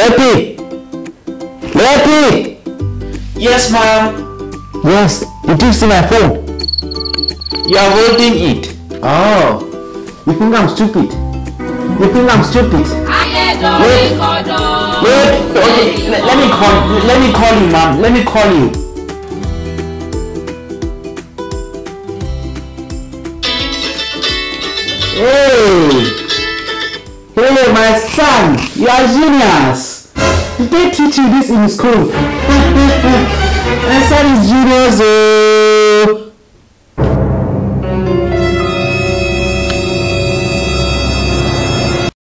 Letty! Letty! Yes, ma'am. Yes, it is my phone. You are holding it. Oh, you think I'm stupid? You think I'm stupid? Wait, wait, okay, let, let me call, let me call you, ma'am. Let me call you. Hey! Genius. Did they teach you this in school? my son is genius. Oh.